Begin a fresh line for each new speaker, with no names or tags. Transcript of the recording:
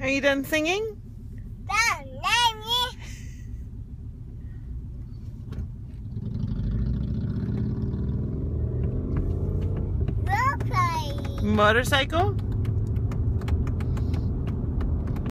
Are you done singing? Motorcycle?